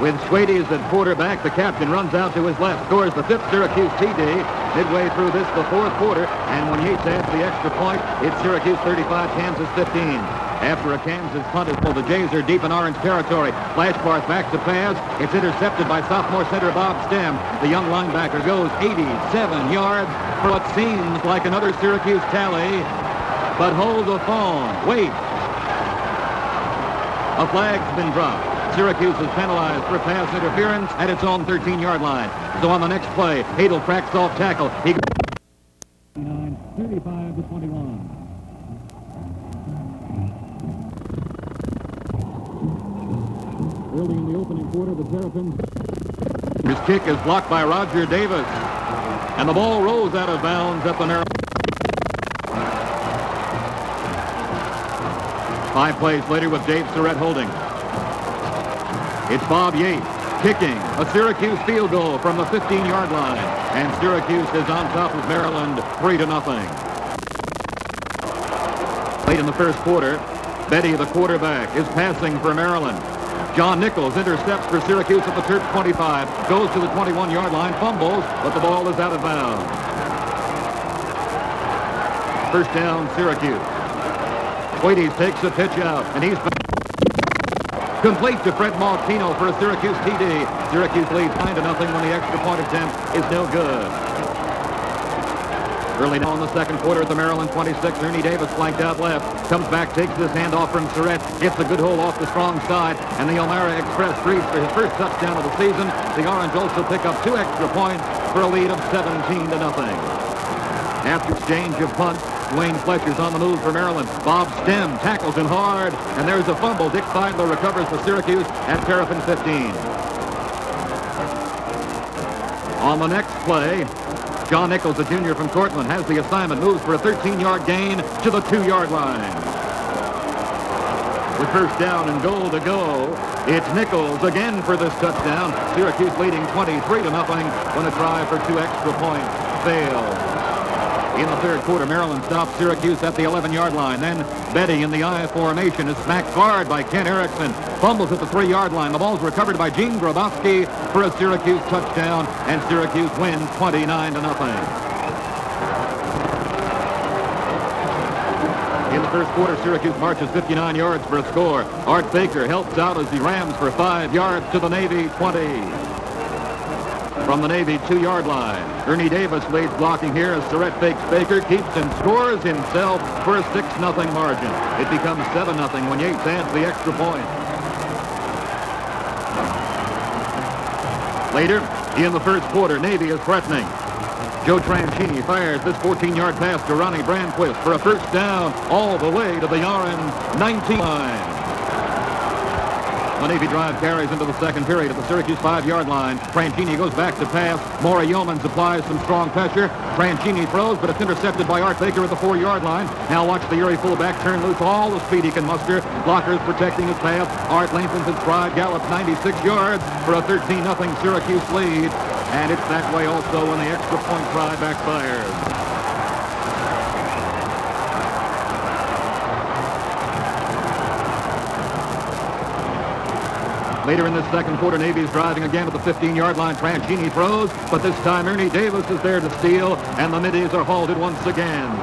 With Schwedes at quarterback, the captain runs out to his left, scores the fifth Syracuse TD. Midway through this, the fourth quarter, and when Yates adds the extra point, it's Syracuse 35, Kansas 15. After a Kansas punt is pulled, the Jays are deep in orange territory. Flashbarth back to pass. It's intercepted by sophomore center Bob Stem. The young linebacker goes 87 yards for what seems like another Syracuse tally, but hold the phone. Wait. A flag's been dropped. Syracuse is penalized for pass interference at its own 13-yard line. So on the next play, Hadl cracks off tackle. He 35 to 21. Early in the opening quarter, the Terrapins. His kick is blocked by Roger Davis. And the ball rolls out of bounds at the narrow. Five plays later with Dave Sarette holding. It's Bob Yates kicking a Syracuse field goal from the 15-yard line. And Syracuse is on top of Maryland 3 to nothing. Late in the first quarter, Betty, the quarterback, is passing for Maryland. John Nichols intercepts for Syracuse at the Terp 25, goes to the 21-yard line, fumbles, but the ball is out of bounds. First down, Syracuse. Schwedes takes a pitch out, and he's Complete to Fred Mautino for a Syracuse TD. Syracuse leads 9 to nothing when the extra point attempt is no good. Early now in the second quarter at the Maryland 26, Ernie Davis flanked out left. Comes back, takes this handoff from Sarette. Gets a good hole off the strong side. And the Elmira Express reads for his first touchdown of the season. The Orange also pick up two extra points for a lead of 17 to nothing. After exchange of punts, Wayne Fletcher's on the move for Maryland. Bob Stem tackles him hard, and there's a fumble. Dick Seidler recovers for Syracuse at Terrapin 15. On the next play, John Nichols, a junior from Cortland, has the assignment, moves for a 13-yard gain to the two-yard line. With first down and goal to go, it's Nichols again for this touchdown. Syracuse leading 23 to nothing when a try for two extra points fails. In the third quarter, Maryland stops Syracuse at the 11-yard line. Then Betty in the I formation is smacked hard by Ken Erickson. Fumbles at the three-yard line. The ball's recovered by Gene Grabowski for a Syracuse touchdown, and Syracuse wins 29 to nothing. In the first quarter, Syracuse marches 59 yards for a score. Art Baker helps out as he rams for five yards to the Navy 20 from the Navy two-yard line. Ernie Davis leads blocking here as Sarette fakes Baker, keeps and scores himself for a 6-0 margin. It becomes 7-0 when Yates adds the extra point. Later, in the first quarter, Navy is threatening. Joe Tranchini fires this 14-yard pass to Ronnie Brandquist for a first down all the way to the Orange 19 line. The Navy drive carries into the second period at the Syracuse five-yard line. Tranchini goes back to pass. Maury Youmans applies some strong pressure. Tranchini throws, but it's intercepted by Art Baker at the four-yard line. Now watch the Erie fullback turn loose all the speed he can muster. Blockers protecting his path. Art lengthens his stride, gallops 96 yards for a 13-0 Syracuse lead. And it's that way also when the extra point try backfires. Later in this second quarter, Navy's driving again at the 15-yard line. Tranchini throws, but this time Ernie Davis is there to steal, and the Middies are halted once again.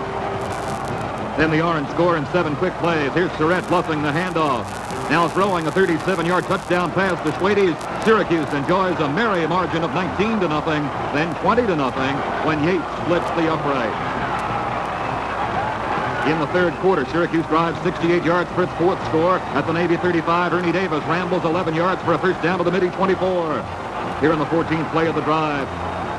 Then the Orange score in seven quick plays. Here's Sarette bluffing the handoff. Now throwing a 37-yard touchdown pass to Schwedes. Syracuse enjoys a merry margin of 19 to nothing, then 20 to nothing when Yates splits the upright in the third quarter. Syracuse drives 68 yards for its fourth score. At the Navy 35, Ernie Davis rambles 11 yards for a first down to the Midi 24. Here in the 14th play of the drive,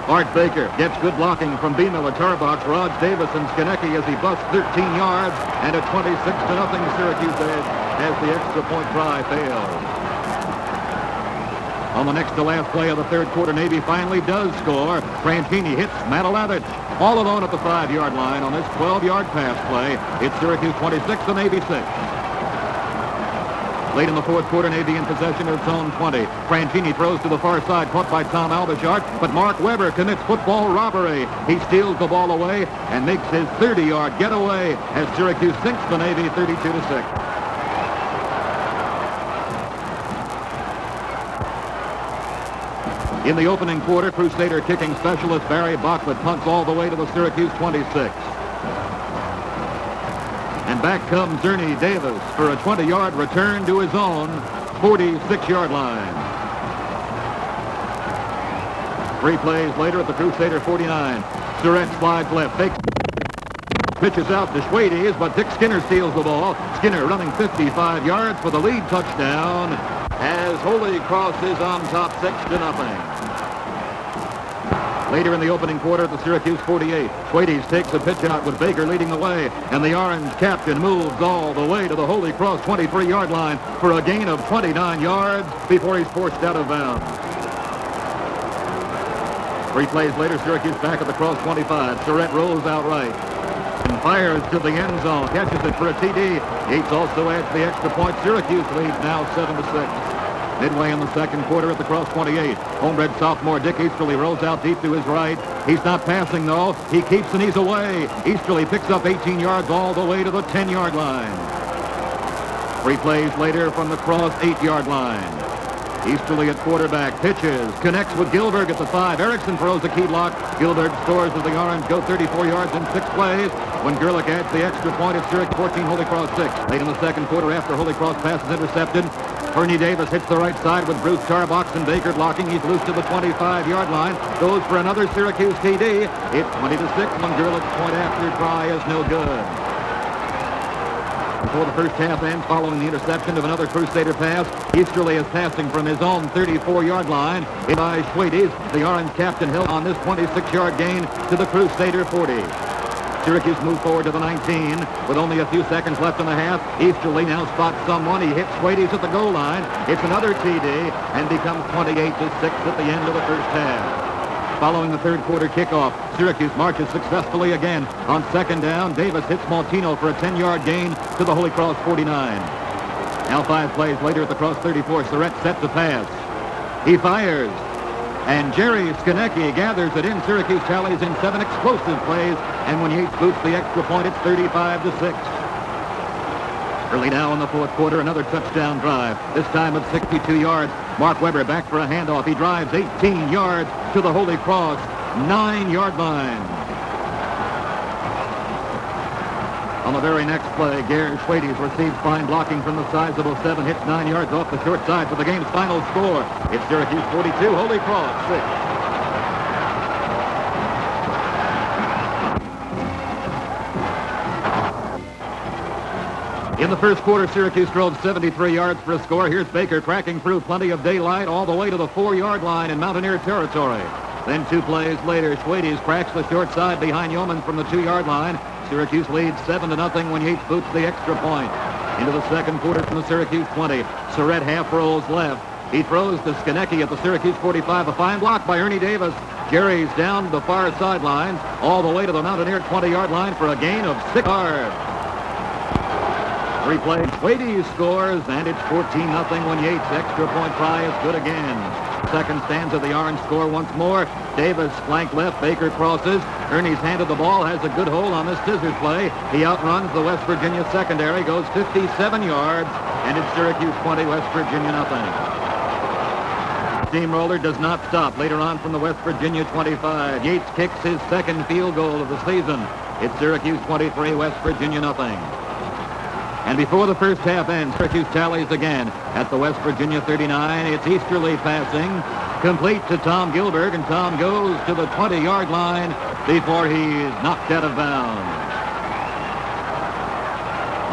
Art Baker gets good blocking from Bemiller, Tarbox, Raj Davis, and Skonecki as he busts 13 yards, and a 26 to nothing Syracuse edge as the extra point try fails. On the next to last play of the third quarter, Navy finally does score. Tranchini hits Matalavich all alone at the five-yard line on this 12-yard pass play. It's Syracuse 26 and Navy 6. Late in the fourth quarter, Navy in possession of zone 20. Tranchini throws to the far side, caught by Tom Albuchart, but Mark Weber commits football robbery. He steals the ball away and makes his 30-yard getaway as Syracuse sinks the Navy 32 to 6. In the opening quarter, Crusader kicking specialist Barry Bachman punts all the way to the Syracuse 26. And back comes Ernie Davis for a 20-yard return to his own 46-yard line. Three plays later at the Crusader 49. Sarette slides left. Fake pitches out to Schwedes, but Dick Skinner steals the ball. Skinner running 55 yards for the lead touchdown as Holy Cross is on top six to nothing. Later in the opening quarter the Syracuse 48, Schwedes takes a pitch out with Baker leading the way, and the orange captain moves all the way to the Holy Cross 23-yard line for a gain of 29 yards before he's forced out of bounds. Three plays later, Syracuse back at the cross 25. Sarette rolls out right and fires to the end zone, catches it for a TD. Yates also adds the extra point. Syracuse leads now 7 to 6. Midway in the second quarter at the cross 28. Homebred sophomore Dick Easterly rolls out deep to his right. He's not passing, though. He keeps and he's away. Easterly picks up 18 yards all the way to the 10-yard line. Three plays later from the cross 8-yard line. Easterly at quarterback, pitches, connects with Gilburg at the five. Erickson throws a key block. Gilburg scores as the Orange go 34 yards in six plays. When Gerlich adds the extra point, it's Zurich 14, Holy Cross 6. Late in the second quarter after Holy Cross pass is intercepted, Ernie Davis hits the right side with Bruce Tarbox and Baker blocking. He's loose to the 25-yard line. Goes for another Syracuse TD. It's 20 to 6 when Gerlich's point after try is no good. Before the first half ends, following the interception of another Crusader pass, Easterly is passing from his own 34-yard line. In by Schwedes, the Orange captain held on this 26-yard gain to the Crusader 40. Syracuse move forward to the 19 with only a few seconds left in the half. Easterly now spots someone. He hits Schwedes at the goal line. It's another TD and becomes 28 to 6 at the end of the first half. Following the third quarter kickoff, Syracuse marches successfully again. On second down, Davis hits Mautino for a 10-yard gain to the Holy Cross 49. Now five plays later at the cross 34, Sarette set to pass. He fires. And Jerry Skonecki gathers it in. Syracuse tallies in seven explosive plays. And when Yates boots the extra point, it's 35 to 6. Early now in the fourth quarter, another touchdown drive. This time of 62 yards. Mark Weber back for a handoff. He drives 18 yards to the Holy Cross, nine-yard line. On the very next play, Gary Schwedes receives fine blocking from the sizable seven, hits nine yards off the short side for the game's final score. It's Syracuse 42, Holy Cross 6. In the first quarter, Syracuse drove 73 yards for a score. Here's Baker cracking through plenty of daylight all the way to the four-yard line in Mountaineer territory. Then two plays later, Schwedes cracks the short side behind Yeoman from the two-yard line. Syracuse leads 7 to nothing when Yates boots the extra point. Into the second quarter from the Syracuse 20. Sarette half rolls left. He throws to Skonecki at the Syracuse 45. A fine block by Ernie Davis. Jerry's down the far sidelines all the way to the Mountaineer 20-yard line for a gain of six yards. Three plays. Wady scores, and it's 14-0 when Yates' extra point try is good again. Second stanza, the Orange score once more. Davis flank left. Baker crosses. Ernie's handed the ball, has a good hold on this scissors play. He outruns the West Virginia secondary, goes 57 yards, and it's Syracuse 20, West Virginia nothing. Steamroller does not stop later on from the West Virginia 25. Yates kicks his second field goal of the season. It's Syracuse 23, West Virginia nothing. And before the first half ends, Syracuse tallies again at the West Virginia 39. It's Easterly passing, complete to Tom Gilburg, and Tom goes to the 20-yard line before he's knocked out of bounds.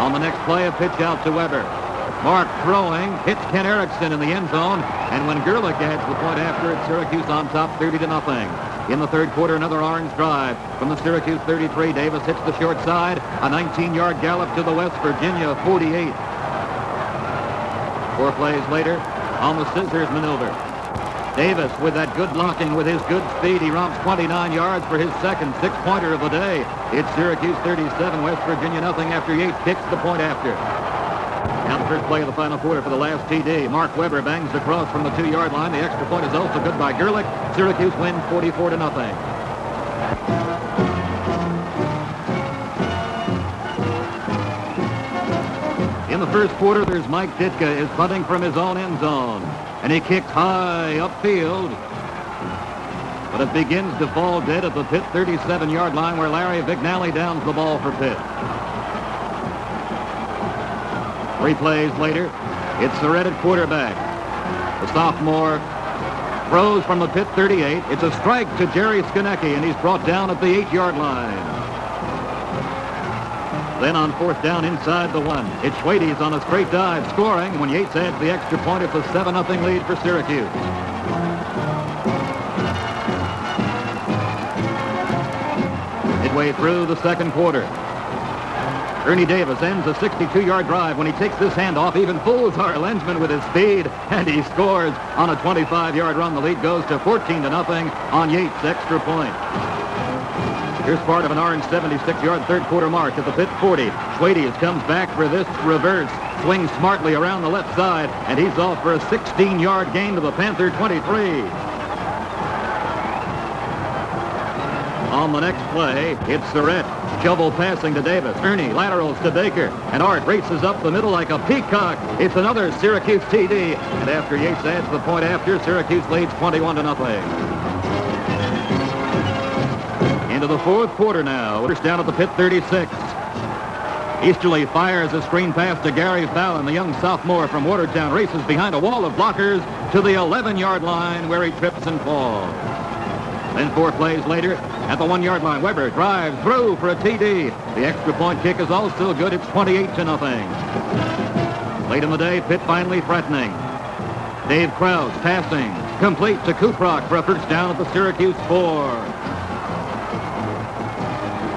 On the next play, a pitch out to Weber. Mark throwing, hits Ken Erickson in the end zone, and when Gerlich adds the point after it, Syracuse on top 30 to nothing. In the third quarter, another orange drive from the Syracuse 33. Davis hits the short side. A 19-yard gallop to the West Virginia 48. Four plays later, on the scissors maneuver. Davis with that good blocking with his good speed. He romps 29 yards for his second six-pointer of the day. It's Syracuse 37, West Virginia nothing after Yates kicks the point after. First play of the final quarter for the last TD. Mark Weber bangs the cross from the two-yard line. The extra point is also good by Gerlich. Syracuse wins 44 to nothing. In the first quarter, there's Mike Ditka is punting from his own end zone. And he kicks high upfield. but it begins to fall dead at the Pitt 37-yard line where Larry Vignali downs the ball for Pitt. Three plays later, it's Sarette at quarterback. The sophomore throws from the pit 38. It's a strike to Jerry Skonecki, and he's brought down at the eight-yard line. Then on fourth down inside the one, it's Schwedes on a straight dive, scoring when Yates adds the extra point. It's a 7-0 lead for Syracuse. Midway through the second quarter, Ernie Davis ends a 62-yard drive when he takes this handoff, even fools our Lensman with his speed, and he scores on a 25-yard run. The lead goes to 14 to nothing on Yates' extra point. Here's part of an orange 76-yard third quarter march at the pit 40. Schwedes comes back for this reverse, swings smartly around the left side, and he's off for a 16-yard gain to the Panther 23. On the next play, it's Sarette. Shovel passing to Davis. Ernie laterals to Baker. And Art races up the middle like a peacock. It's another Syracuse TD. And after Yates adds the point after, Syracuse leads 21 to nothing. Into the fourth quarter now. First down at the pit 36. Easterly fires a screen pass to Gary Fallon. The young sophomore from Watertown races behind a wall of blockers to the 11-yard line where he trips and falls. Then four plays later, at the one-yard line, Weber drives through for a TD. The extra point kick is also good. It's 28 to nothing. Late in the day, Pitt finally threatening. Dave Krause passing, complete to Kuprock for a first down at the Syracuse four.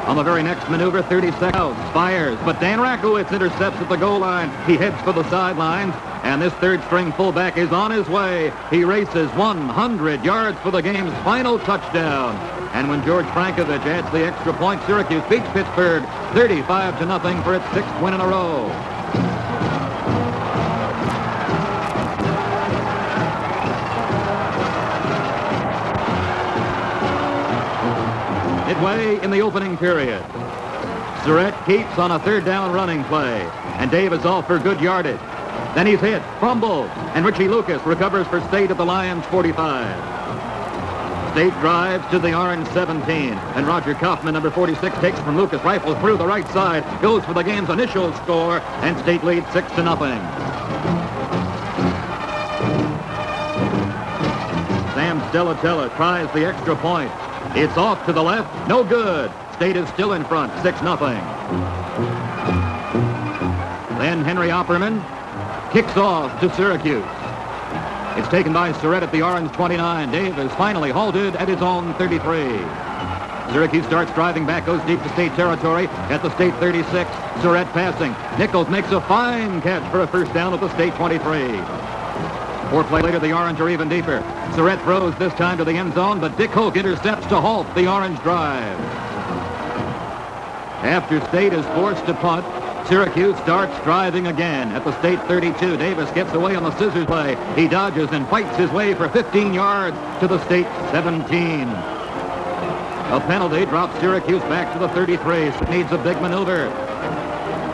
On the very next maneuver, 30 seconds, fires, but Dan Rakowitz intercepts at the goal line. He heads for the sidelines, and this third-string fullback is on his way. He races 100 yards for the game's final touchdown. And when George Frankovich adds the extra point, Syracuse beats Pittsburgh 35 to nothing for its sixth win in a row. Midway in the opening period. Sarette keeps on a third down running play, and Davis off for good yardage. Then he's hit, fumbled, and Richie Lucas recovers for State at the Lions 45. State drives to the orange 17, and Roger Kochman, number 46, takes from Lucas, rifles through the right side, goes for the game's initial score, and State leads 6 to nothing. Sam Stellatella tries the extra point. It's off to the left. No good. State is still in front. 6 nothing. Then Henry Opperman kicks off to Syracuse. It's taken by Sarette at the orange 29. Davis finally halted at his own 33. Syracuse starts driving back, goes deep to state territory at the state 36. Sarette passing. Nichols makes a fine catch for a first down at the state 23. Four play later, the Orange are even deeper. Sarette throws this time to the end zone, but Dick Hoak intercepts to halt the Orange drive. After State is forced to punt, Syracuse starts driving again at the State 32. Davis gets away on the scissors play. He dodges and fights his way for 15 yards to the State 17. A penalty drops Syracuse back to the 33. Needs a big maneuver.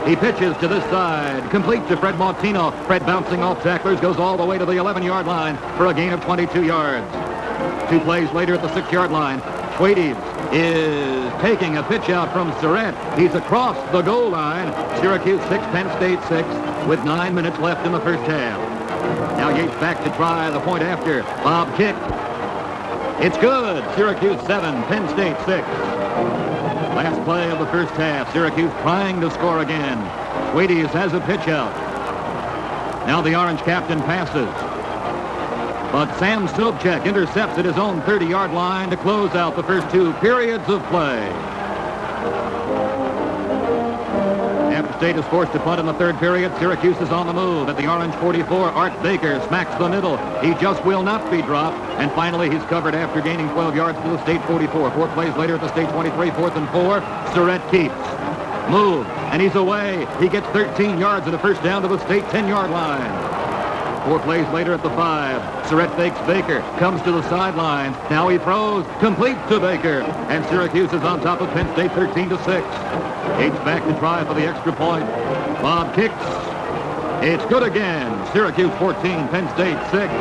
He pitches to this side, complete to Fred Mautino. Fred bouncing off tacklers, goes all the way to the 11-yard line for a gain of 22 yards. Two plays later at the six-yard line, Schwedes is taking a pitch out from Sarette. He's across the goal line. Syracuse 6, Penn State 6, with nine minutes left in the first half. Now Yates back to try the point after. Bob kick. It's good. Syracuse 7, Penn State 6. Last play of the first half. Syracuse trying to score again. Schwedes has a pitch out. Now the Orange captain passes. But Sam Sobczak intercepts at his own 30-yard line to close out the first two periods of play. After State is forced to punt in the third period, Syracuse is on the move. At the Orange 44, Art Baker smacks the middle. He just will not be dropped. And finally, he's covered after gaining 12 yards to the State 44. Four plays later at the State 23, fourth and four. Sarette keeps. Move, and he's away. He gets 13 yards and a first down to the State 10-yard line. Four plays later at the five. Sarette fakes Baker, comes to the sideline. Now he throws, complete to Baker. And Syracuse is on top of Penn State 13 to 6. Yates back to try for the extra point. Bob kicks. It's good again. Syracuse 14, Penn State 6.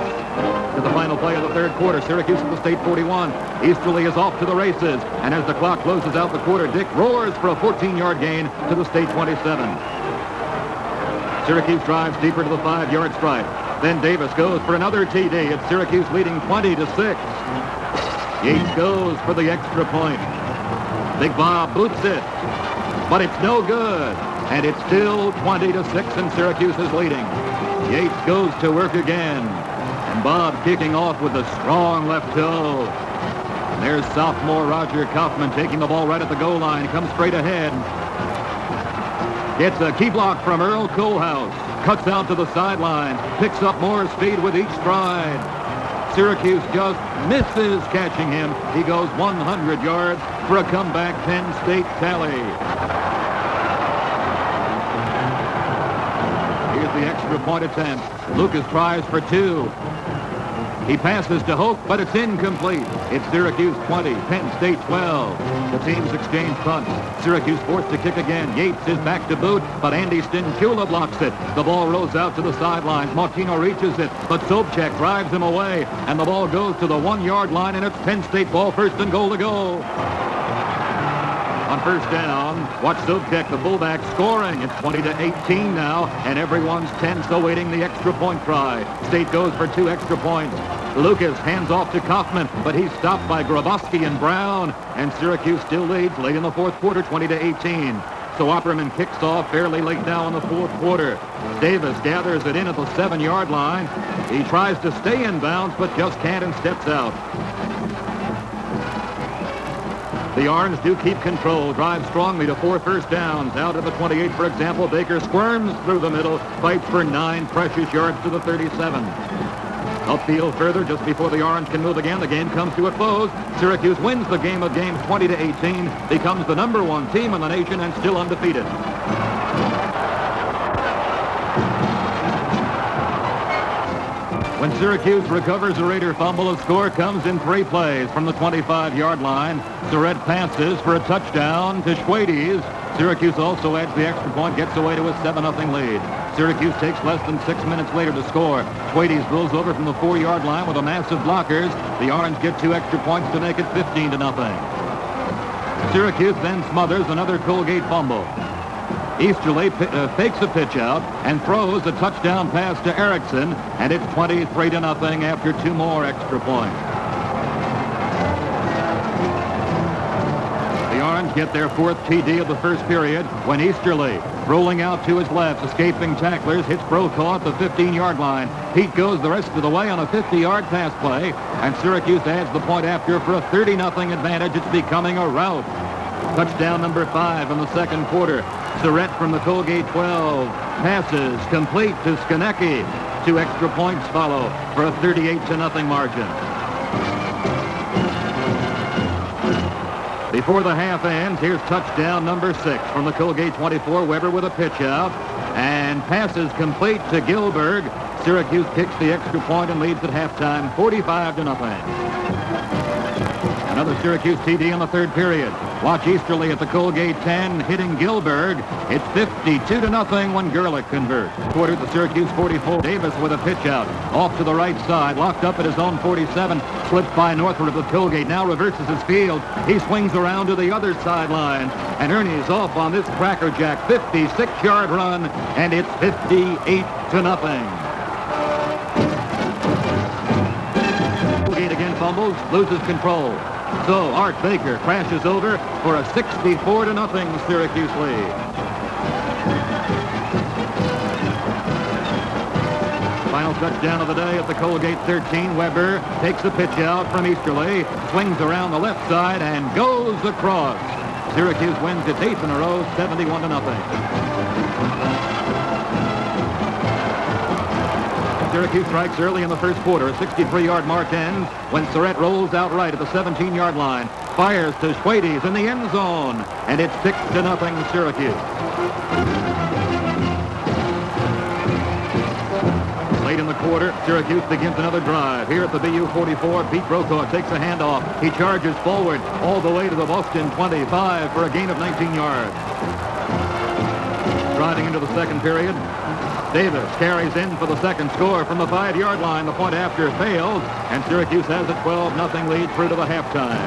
To the final play of the third quarter, Syracuse at the State 41. Easterly is off to the races. And as the clock closes out the quarter, Dick roars for a 14-yard gain to the State 27. Syracuse drives deeper to the five-yard stripe. Then Davis goes for another TD. It's Syracuse leading 20 to 6. Yates goes for the extra point. Big Bob boots it, but it's no good. And it's still 20 to 6 and Syracuse is leading. Yates goes to work again. And Bob kicking off with a strong left toe. And there's sophomore Roger Kochman taking the ball right at the goal line. Comes straight ahead. Gets a key block from Earl Kohlhaas. Cuts out to the sideline. Picks up more speed with each stride. Syracuse just misses catching him. He goes 100 yards for a comeback Penn State tally. Here's the extra point attempt. Lucas tries for two. He passes to Hoak, but it's incomplete. It's Syracuse 20, Penn State 12. The teams exchange punts. Syracuse forced to kick again. Yates is back to boot, but Andy Stynchula blocks it. The ball rolls out to the sidelines. Mautino reaches it, but Sobczak drives him away, and the ball goes to the one-yard line, and it's Penn State ball first and goal to go on first down. Watch Sobczak, the fullback, scoring. It's 20 to 18 now, and everyone's tense awaiting the extra point try. State goes for two extra points. Lucas hands off to Kochman, but he's stopped by Grabowski and Brown, and Syracuse still leads late in the fourth quarter, 20 to 18. So Opperman kicks off fairly late now in the fourth quarter. Davis gathers it in at the seven-yard line. He tries to stay in bounds, but just can't and steps out. The Orange do keep control, drive strongly to four first downs. Out at the 28, for example, Baker squirms through the middle, fights for nine precious yards to the 37. Upfield further, just before the Orange can move again, the game comes to a close. Syracuse wins the game of games 20 to 18, becomes the number one team in the nation and still undefeated. When Syracuse recovers a Raider fumble, a score comes in three plays from the 25-yard line. Sarette passes for a touchdown to Schwedes. Syracuse also adds the extra point, gets away to a 7-0 lead. Syracuse takes less than six minutes later to score. Schwedes rolls over from the four-yard line with a massive blockers. The Orange get two extra points to make it 15 to nothing. Syracuse then smothers another Colgate fumble. Easterly uh, fakes a pitch out and throws a touchdown pass to Erickson, and it's 23 to nothing after two more extra points. The Orange get their fourth TD of the first period when Easterly, rolling out to his left, escaping tacklers, hits Brokaw at the 15-yard line. Pete goes the rest of the way on a 50-yard pass play, and Syracuse adds the point after for a 30-0 advantage. It's becoming a rout. Touchdown number five in the second quarter. Sarette from the Colgate 12. Passes complete to Skonecki. Two extra points follow for a 38 to nothing margin. Before the half ends, here's touchdown number six from the Colgate 24. Weber with a pitch out. And passes complete to Gilburg. Syracuse kicks the extra point and leads at halftime 45 to nothing. Another Syracuse TD in the third period. Watch Easterly at the Colgate 10, hitting Gilburg. It's 52 to nothing when Gerlich converts. Quarter the Syracuse 44. Davis with a pitch out. Off to the right side, locked up at his own 47. Slips by northward of the Colgate. Now reverses his field. He swings around to the other sideline. And Ernie's off on this crackerjack 56-yard run. And it's 58 to nothing. Colgate again fumbles, loses control. So Art Baker crashes over for a 64 to nothing Syracuse lead. Final touchdown of the day at the Colgate 13. Weber takes the pitch out from Easterly, swings around the left side, and goes across. Syracuse wins its eighth in a row, 71 to nothing. Syracuse strikes early in the first quarter. A 63-yard mark ends when Sarette rolls out right at the 17-yard line. Fires to Schwedes in the end zone. And it's 6 to nothing Syracuse. Late in the quarter, Syracuse begins another drive. Here at the BU-44, Pete Brokaw takes a handoff. He charges forward all the way to the Boston 25 for a gain of 19 yards. Driving into the second period, Davis carries in for the second score from the five-yard line. The point after fails, and Syracuse has a 12-0 lead through to the halftime.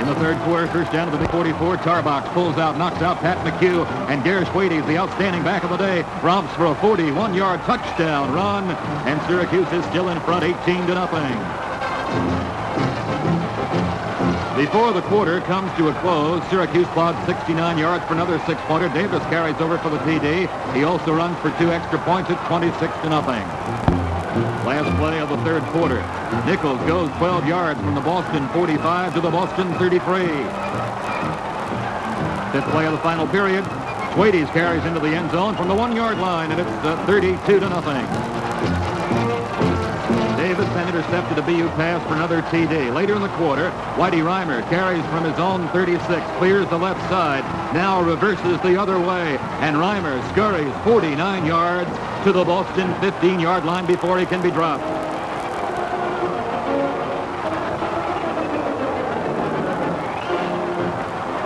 In the third quarter, first down to the 44, Tarbox pulls out, knocks out Pat McHugh, and Ger Schwedes, the outstanding back of the day, romps for a 41-yard touchdown run, and Syracuse is still in front, 18 to nothing. Before the quarter comes to a close, Syracuse plods 69 yards for another six-pointer. Davis carries over for the TD. He also runs for two extra points at 26 to nothing. Last play of the third quarter. Nichols goes 12 yards from the Boston 45 to the Boston 33. Fifth play of the final period. Schwedes carries into the end zone from the one-yard line, and it's uh, 32 to nothing. Intercepted a BU pass for another TD. Later in the quarter, Whitey Reimer carries from his own 36, clears the left side, now reverses the other way, and Reimer scurries 49 yards to the Boston 15-yard line before he can be dropped.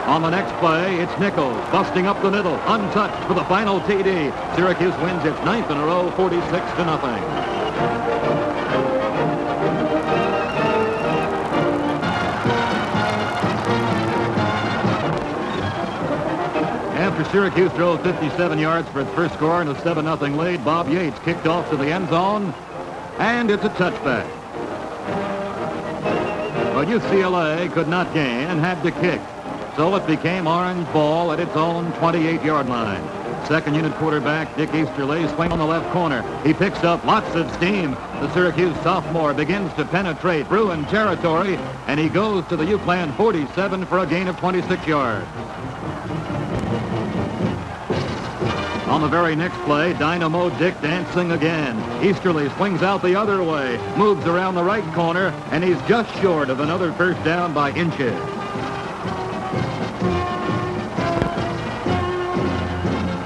On the next play, it's Nichols busting up the middle, untouched for the final TD. Syracuse wins its ninth in a row, 46 to nothing. Syracuse drove 57 yards for its first score in a 7-0 lead, Bob Yates kicked off to the end zone, and it's a touchback. But UCLA could not gain and had to kick, so it became orange ball at its own 28-yard line. Second unit quarterback Dick Easterly swing on the left corner. He picks up lots of steam. The Syracuse sophomore begins to penetrate Bruin territory, and he goes to the UCLan 47 for a gain of 26 yards. On the very next play, Dynamo Dick dancing again. Easterly swings out the other way, moves around the right corner, and he's just short of another first down by inches.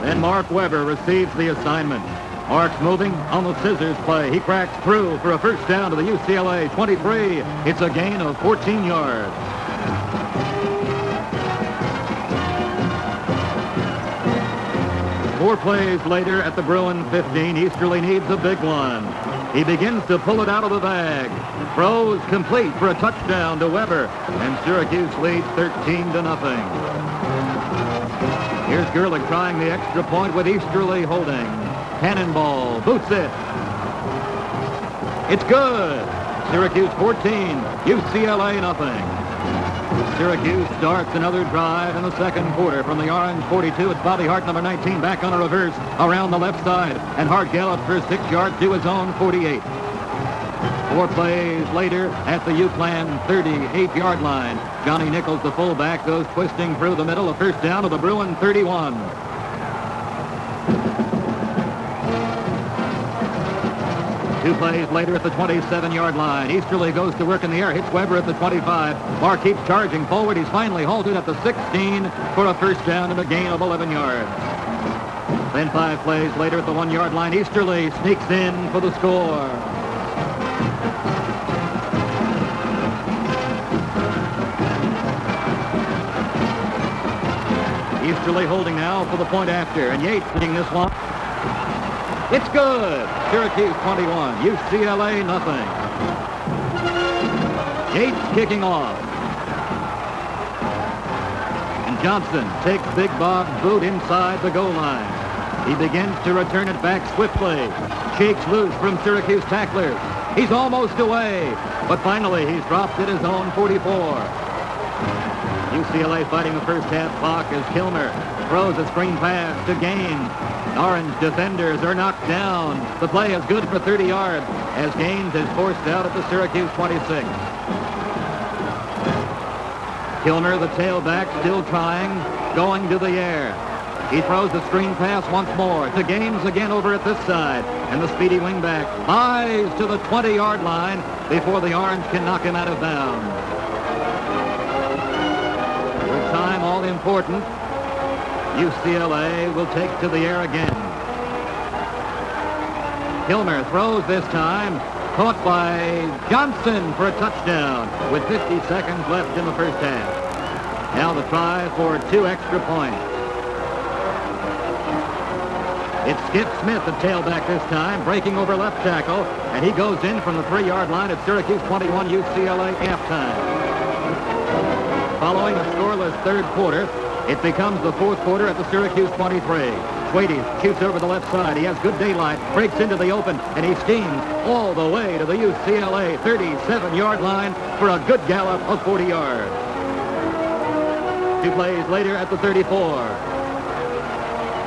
Then Mark Weber receives the assignment. Mark's moving on the scissors play. He cracks through for a first down to the UCLA 23. It's a gain of 14 yards. Four plays later at the Bruin 15, Easterly needs a big one. He begins to pull it out of the bag. Throws complete for a touchdown to Weber, and Syracuse leads 13 to nothing. Here's Gerlich trying the extra point with Easterly holding. Cannonball, boots it. It's good. Syracuse 14, UCLA nothing. Syracuse starts another drive in the second quarter from the orange 42. It's Bobby Hart, number 19, back on a reverse around the left side. And Hart gallops for six yards to his own 48. Four plays later at the UCLan 38-yard line. Johnny Nichols, the fullback, goes twisting through the middle. A first down to the Bruin 31. Two plays later at the 27-yard line. Easterly goes to work in the air, hits Weber at the 25. Barr keeps charging forward. He's finally halted at the 16 for a first down and a gain of 11 yards. Then five plays later at the one-yard line, Easterly sneaks in for the score. Easterly holding now for the point after, and Yates hitting this one. It's good. Syracuse 21, UCLA nothing. Yates kicking off. And Johnson takes Big Bob's boot inside the goal line. He begins to return it back swiftly. Shakes loose from Syracuse tacklers. He's almost away, but finally he's dropped at his own 44. UCLA fighting the first half clock as Kilmer throws a screen pass to Gaines. Orange defenders are knocked down. The play is good for 30 yards as Gaines is forced out at the Syracuse 26. Kilmer, the tailback, still trying, going to the air. He throws the screen pass once more to Gaines again over at this side. And the speedy wingback flies to the 20-yard line before the Orange can knock him out of bounds. With time all important, UCLA will take to the air again. Kilmer throws this time, caught by Johnson for a touchdown with 50 seconds left in the first half. Now the try for two extra points. It's Skip Smith, the tailback this time, breaking over left tackle, and he goes in from the three-yard line at Syracuse 21, UCLA halftime. Following a scoreless third quarter, it becomes the fourth quarter at the Syracuse 23. Schwedes shoots over the left side. He has good daylight, breaks into the open, and he steams all the way to the UCLA 37-yard line for a good gallop of 40 yards. Two plays later at the 34.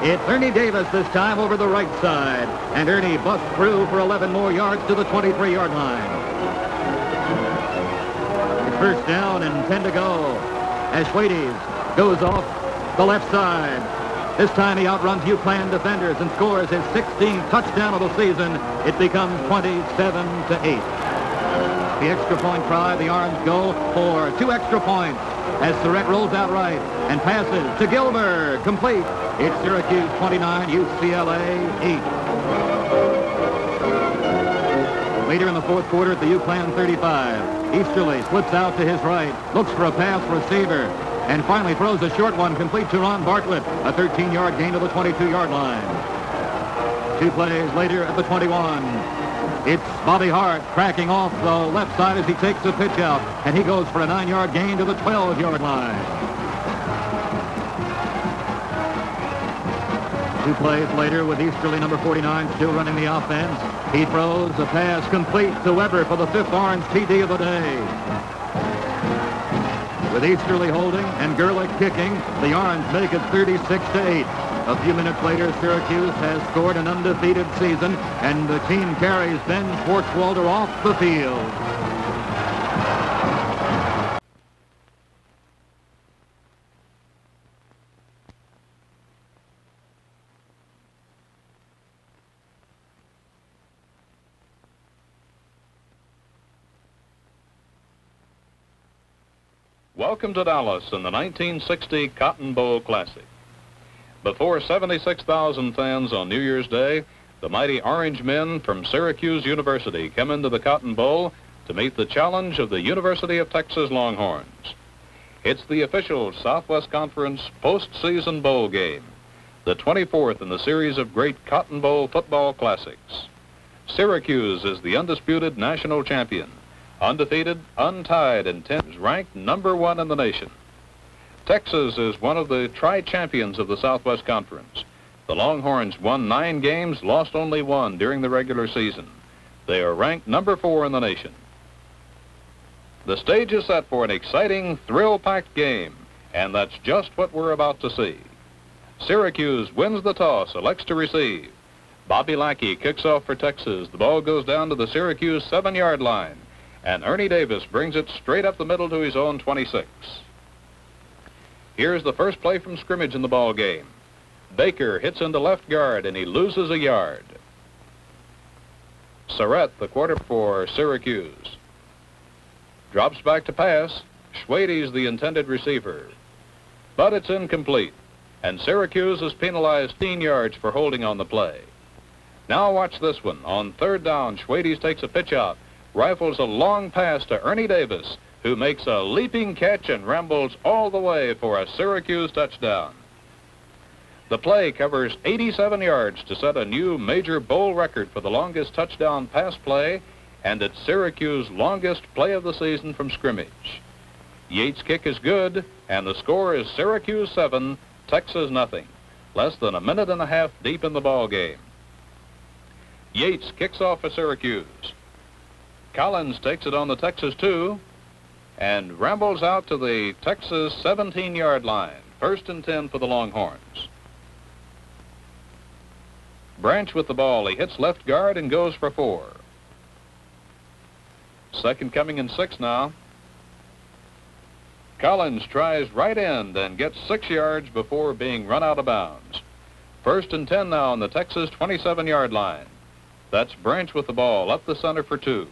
It's Ernie Davis this time over the right side. And Ernie busts through for 11 more yards to the 23-yard line. First down and 10 to go as Schwedes goes off the left side. This time he outruns UConn defenders and scores his 16th touchdown of the season. It becomes 27 to 8. The extra point try, the Orange go for two extra points as Sarette rolls out right and passes to Gilburg. Complete. It's Syracuse 29, UCLA 8. Later in the fourth quarter at the UConn 35, Easterly slips out to his right, looks for a pass receiver, and finally throws a short one complete to Ron Bartlett, a 13-yard gain to the 22-yard line. Two plays later at the 21. It's Bobby Hart cracking off the left side as he takes the pitch out, and he goes for a nine-yard gain to the 12-yard line. Two plays later with Easterly, number 49, still running the offense. He throws a pass complete to Weber for the fifth Orange TD of the day. With Easterly holding and Gerlich kicking, the Orange make it 36 to 8. A few minutes later, Syracuse has scored an undefeated season, and the team carries Ben Schwartzwalder off the field. Welcome to Dallas in the 1960 Cotton Bowl Classic. Before 76,000 fans on New Year's Day, the mighty Orange men from Syracuse University come into the Cotton Bowl to meet the challenge of the University of Texas Longhorns. It's the official Southwest Conference postseason bowl game, the 24th in the series of great Cotton Bowl football classics. Syracuse is the undisputed national champion undefeated, untied, and is ranked number one in the nation. Texas is one of the tri-champions of the Southwest Conference. The Longhorns won nine games, lost only one during the regular season. They are ranked number four in the nation. The stage is set for an exciting, thrill-packed game, and that's just what we're about to see. Syracuse wins the toss, elects to receive. Bobby Lackey kicks off for Texas. The ball goes down to the Syracuse seven-yard line and Ernie Davis brings it straight up the middle to his own 26. Here's the first play from scrimmage in the ball game. Baker hits into left guard and he loses a yard. Sarette, the quarter for Syracuse. Drops back to pass. Schwedes, the intended receiver. But it's incomplete, and Syracuse is penalized 10 yards for holding on the play. Now watch this one. On third down, Schwedes takes a pitch out rifles a long pass to Ernie Davis, who makes a leaping catch and rambles all the way for a Syracuse touchdown. The play covers 87 yards to set a new major bowl record for the longest touchdown pass play, and it's Syracuse's longest play of the season from scrimmage. Yates' kick is good, and the score is Syracuse 7, Texas nothing. Less than a minute and a half deep in the ball game. Yates kicks off for Syracuse. Collins takes it on the Texas 2 and rambles out to the Texas 17-yard line. First and 10 for the Longhorns. Branch with the ball. He hits left guard and goes for four. Second coming in six now. Collins tries right end and gets six yards before being run out of bounds. First and 10 now on the Texas 27-yard line. That's Branch with the ball up the center for two.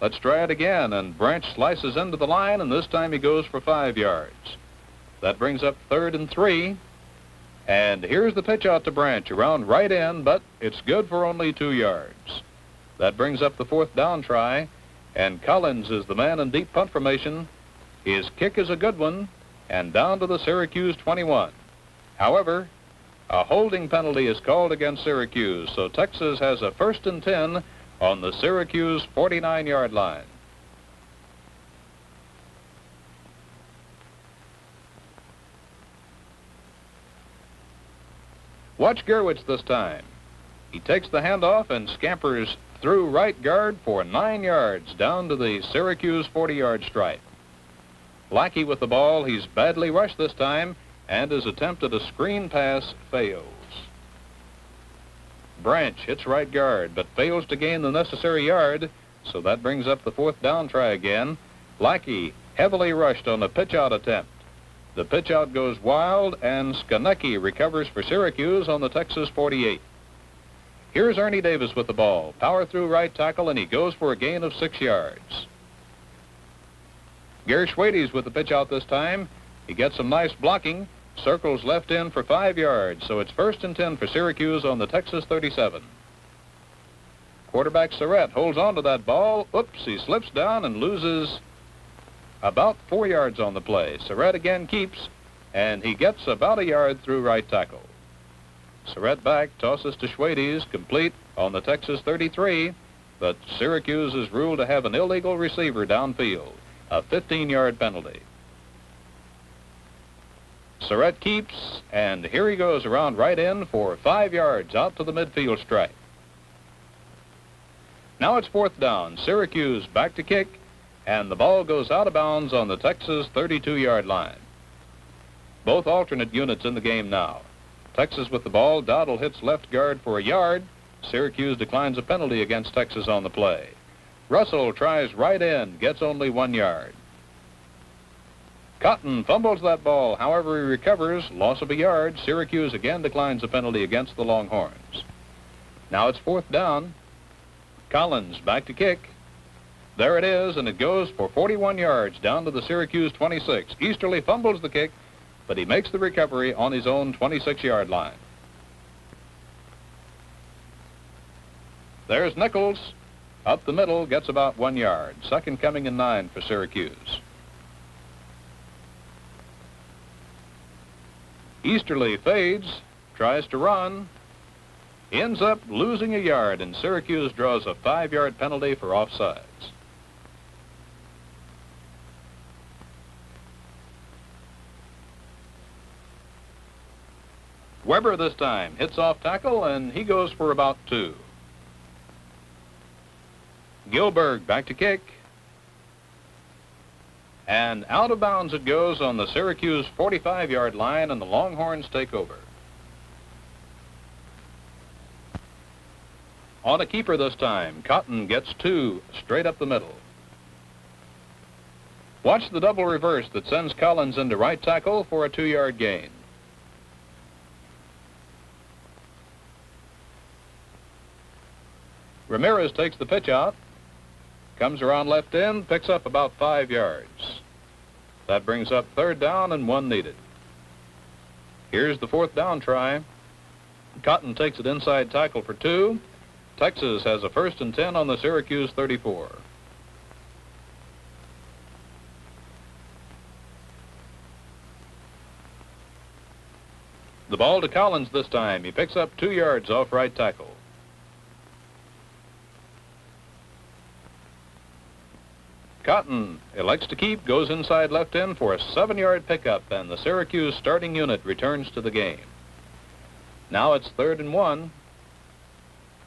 Let's try it again, and Branch slices into the line, and this time he goes for five yards. That brings up third and three. And here's the pitch out to Branch, around right end, but it's good for only two yards. That brings up the fourth down try, and Collins is the man in deep punt formation. His kick is a good one, and down to the Syracuse 21. However, A holding penalty is called against Syracuse, so Texas has a first and 10 on the Syracuse 49-yard line. Watch Gerwitz this time. He takes the handoff and scampers through right guard for nine yards down to the Syracuse 40-yard stripe. Lackey with the ball. He's badly rushed this time, and his attempt at a screen pass fails. Branch hits right guard, but fails to gain the necessary yard, so that brings up the fourth down try again. Lackey heavily rushed on the pitch-out attempt. The pitch-out goes wild, and Skonecki recovers for Syracuse on the Texas 48. Here's Ernie Davis with the ball. Power through right tackle, and he goes for a gain of six yards. Gary Schwedes with the pitch out this time. He gets some nice blocking. Circles left in for five yards, so it's first and ten for Syracuse on the Texas 37. Quarterback Sarette holds on to that ball. Oops, he slips down and loses about four yards on the play. Sarette again keeps, and he gets about a yard through right tackle. Sarette back, tosses to Schwedes, complete on the Texas 33, but Syracuse is ruled to have an illegal receiver downfield a 15-yard penalty. Sarette keeps, and here he goes around right in for five yards out to the midfield stripe. Now it's fourth down. Syracuse back to kick, and the ball goes out of bounds on the Texas 32-yard line. Both alternate units in the game now. Texas with the ball. Dowdle hits left guard for a yard. Syracuse declines a penalty against Texas on the play. Russell tries right in, gets only one yard. Cotton fumbles that ball. However, he recovers, loss of a yard. Syracuse again declines a penalty against the Longhorns. Now it's fourth down. Collins back to kick. There it is, and it goes for 41 yards down to the Syracuse 26. Easterly fumbles the kick, but he makes the recovery on his own 26-yard line. There's Nichols. Up the middle, gets about one yard. Second coming in nine for Syracuse. Easterly fades, tries to run, ends up losing a yard, and Syracuse draws a five-yard penalty for offsides. Weber this time hits off tackle, and he goes for about two. Gilburg back to kick. And out of bounds it goes on the Syracuse 45-yard line, and the Longhorns take over. On a keeper this time, Cotton gets two straight up the middle. Watch the double reverse that sends Collins into right tackle for a two-yard gain. Ramirez takes the pitch out. Comes around left end, picks up about five yards. That brings up third down and one needed. Here's the fourth down try. Cotton takes it inside tackle for two. Texas has a first and 10 on the Syracuse 34. The ball to Collins this time. He picks up two yards off right tackle. Cotton elects to keep, goes inside left end for a seven-yard pickup, and the Syracuse starting unit returns to the game. Now it's third and one.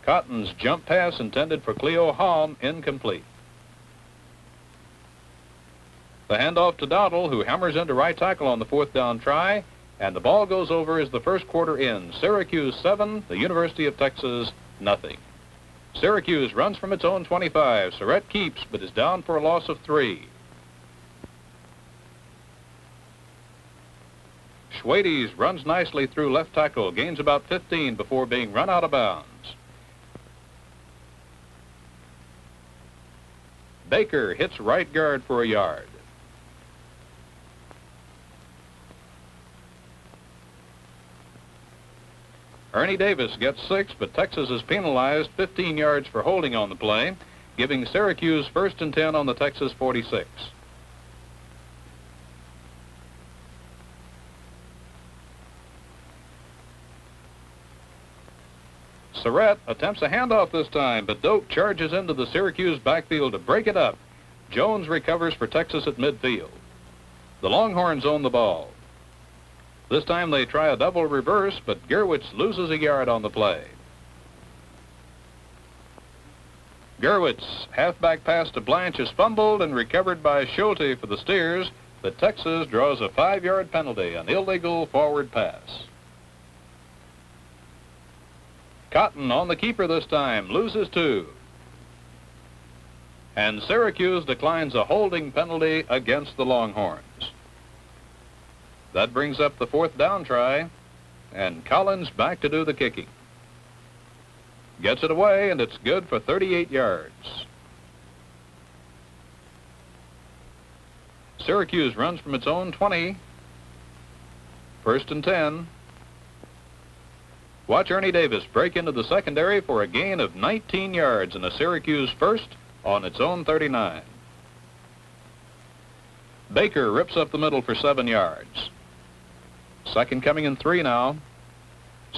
Cotton's jump pass intended for Cleo Halm, incomplete. The handoff to Dowdle, who hammers into right tackle on the fourth down try, and the ball goes over as the first quarter ends. Syracuse 7, the University of Texas nothing. Syracuse runs from its own 25. Sarette keeps, but is down for a loss of three. Schwedes runs nicely through left tackle, gains about 15 before being run out of bounds. Baker hits right guard for a yard. Ernie Davis gets six, but Texas is penalized 15 yards for holding on the play, giving Syracuse first and 10 on the Texas 46. Sarette attempts a handoff this time, but Doak charges into the Syracuse backfield to break it up. Jones recovers for Texas at midfield. The Longhorns own the ball. This time they try a double reverse, but Gerwitz loses a yard on the play. Gerwitz, halfback pass to Blanche is fumbled and recovered by Schulte for the Steers, but Texas draws a five-yard penalty, an illegal forward pass. Cotton on the keeper this time, loses two. And Syracuse declines a holding penalty against the Longhorns. That brings up the fourth down try, and Collins back to do the kicking. Gets it away, and it's good for 38 yards. Syracuse runs from its own 20. First and 10. Watch Ernie Davis break into the secondary for a gain of 19 yards and a Syracuse first on its own 39. Baker rips up the middle for seven yards. Second coming in three now.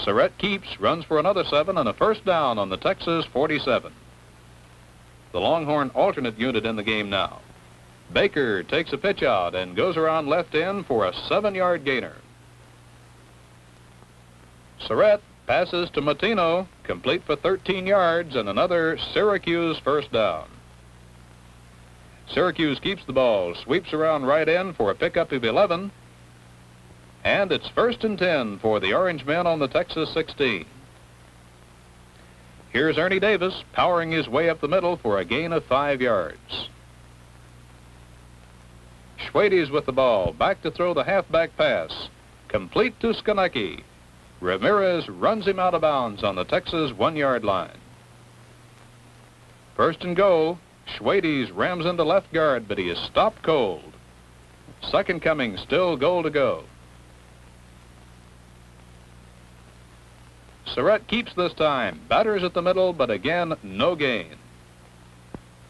Sarette keeps, runs for another seven, and a first down on the Texas 47. The Longhorn alternate unit in the game now. Baker takes a pitch out and goes around left end for a seven-yard gainer. Sarette passes to Mautino, complete for 13 yards and another Syracuse first down. Syracuse keeps the ball, sweeps around right end for a pickup of 11, and it's first and 10 for the Orange men on the Texas 16. Here's Ernie Davis powering his way up the middle for a gain of five yards. Schwedes with the ball, back to throw the halfback pass. Complete to Skonecki. Ramirez runs him out of bounds on the Texas one-yard line. First and goal, Schwedes rams into left guard, but he is stopped cold. Second coming, still goal to go. Sarette keeps this time. Batters at the middle, but again, no gain.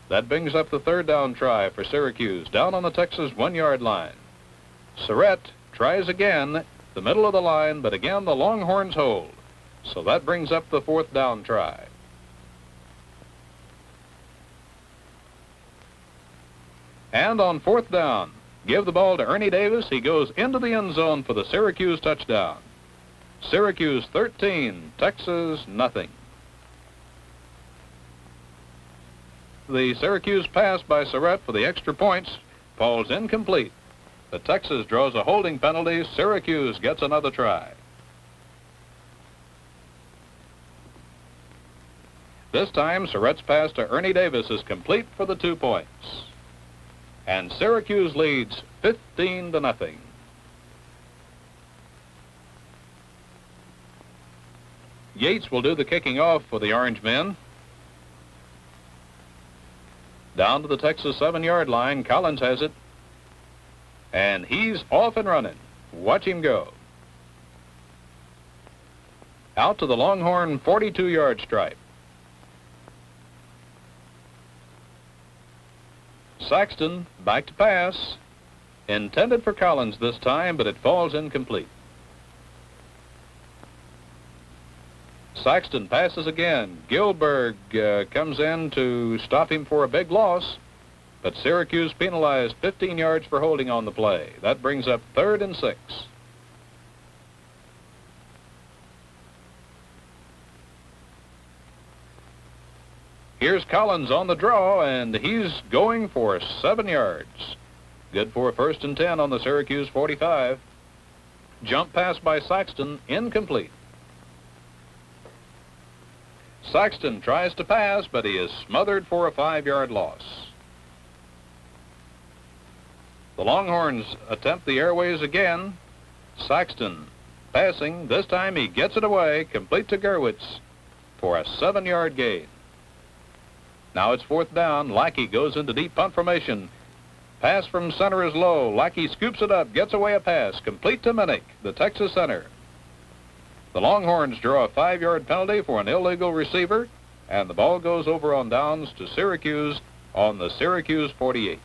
That brings up the third down try for Syracuse, down on the Texas one-yard line. Sarette tries again, the middle of the line, but again the Longhorns hold. So that brings up the fourth down try. And on fourth down, give the ball to Ernie Davis. He goes into the end zone for the Syracuse touchdown. Syracuse 13, Texas nothing. The Syracuse pass by Sarette for the extra points falls incomplete. The Texas draws a holding penalty. Syracuse gets another try. This time, Sarette's pass to Ernie Davis is complete for the two points. And Syracuse leads 15 to nothing. Yates will do the kicking off for the Orange men. Down to the Texas seven-yard line, Collins has it. And he's off and running. Watch him go. Out to the Longhorn 42-yard stripe. Saxton back to pass. Intended for Collins this time, but it falls incomplete. Saxton passes again. Gilburg uh, comes in to stop him for a big loss, but Syracuse penalized 15 yards for holding on the play. That brings up third and six. Here's Collins on the draw, and he's going for seven yards. Good for a first and 10 on the Syracuse 45. Jump pass by Saxton, incomplete. Saxton tries to pass, but he is smothered for a five-yard loss. The Longhorns attempt the airways again. Saxton passing. This time he gets it away, complete to Gerwitz for a seven-yard gain. Now it's fourth down. Lackey goes into deep punt formation. Pass from center is low. Lackey scoops it up, gets away a pass, complete to Minnick, the Texas center. The Longhorns draw a five-yard penalty for an illegal receiver, and the ball goes over on downs to Syracuse on the Syracuse 48.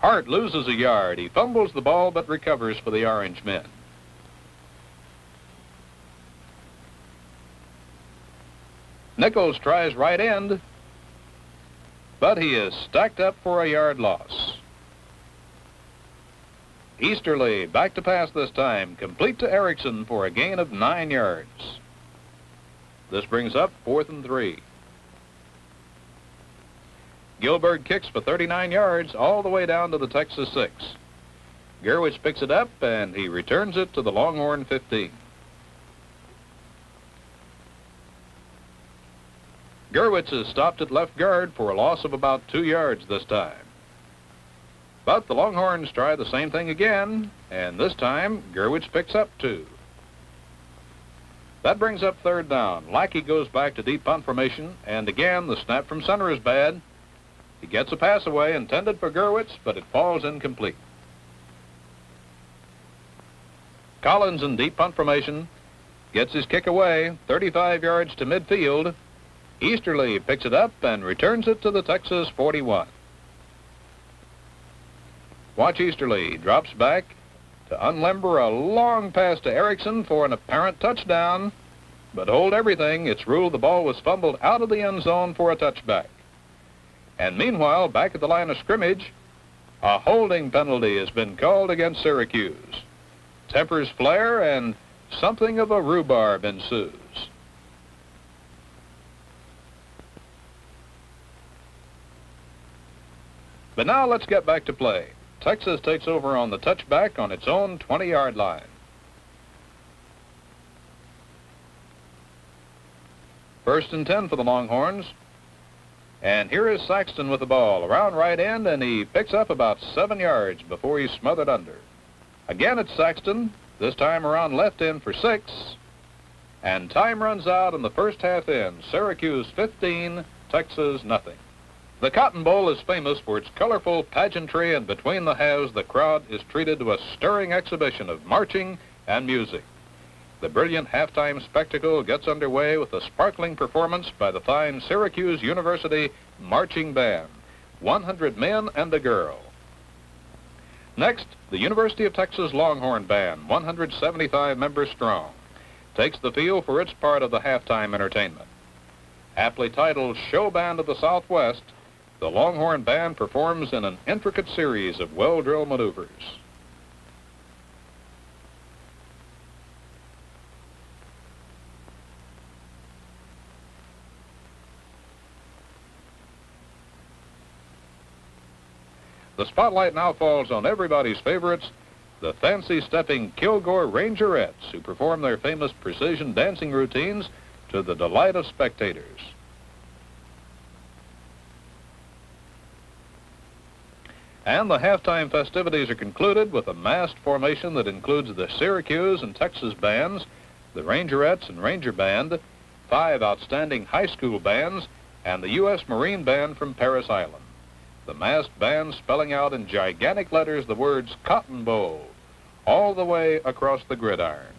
Hart loses a yard. He fumbles the ball but recovers for the Orange men. Nichols tries right end, but he is stacked up for a yard loss. Easterly back to pass this time, complete to Erickson for a gain of nine yards. This brings up fourth and three. Gilburg kicks for 39 yards all the way down to the Texas 6. Gerwitz picks it up and he returns it to the Longhorn 15. Gerwitz is stopped at left guard for a loss of about two yards this time. But the Longhorns try the same thing again, and this time Gerwitz picks up two. That brings up third down. Lackey goes back to deep punt formation, and again the snap from center is bad. He gets a pass away intended for Gerwitz, but it falls incomplete. Collins in deep punt formation gets his kick away, 35 yards to midfield. Easterly picks it up and returns it to the Texas 41. Watch Easterly drops back to unlimber a long pass to Erickson for an apparent touchdown. But hold everything, it's ruled the ball was fumbled out of the end zone for a touchback. And meanwhile, back at the line of scrimmage, a holding penalty has been called against Syracuse. Tempers flare and something of a rhubarb ensues. But now let's get back to play. Texas takes over on the touchback on its own 20-yard line. First and 10 for the Longhorns. And here is Saxton with the ball around right end, and he picks up about seven yards before he's smothered under. Again, it's Saxton, this time around left end for six. And time runs out in the first half end. Syracuse 15, Texas nothing. The Cotton Bowl is famous for its colorful pageantry, and between the halves, the crowd is treated to a stirring exhibition of marching and music. The brilliant halftime spectacle gets underway with a sparkling performance by the fine Syracuse University Marching Band, 100 men and a girl. Next, the University of Texas Longhorn Band, 175 members strong, takes the field for its part of the halftime entertainment. Aptly titled Show Band of the Southwest, the Longhorn Band performs in an intricate series of well-drilled maneuvers. The spotlight now falls on everybody's favorites, the fancy-stepping Kilgore Rangerettes, who perform their famous precision dancing routines to the delight of spectators. And the halftime festivities are concluded with a massed formation that includes the Syracuse and Texas bands, the Rangerettes and Ranger Band, five outstanding high school bands, and the U.S. Marine Band from Parris Island the massed band spelling out in gigantic letters the words Cotton Bowl all the way across the gridiron.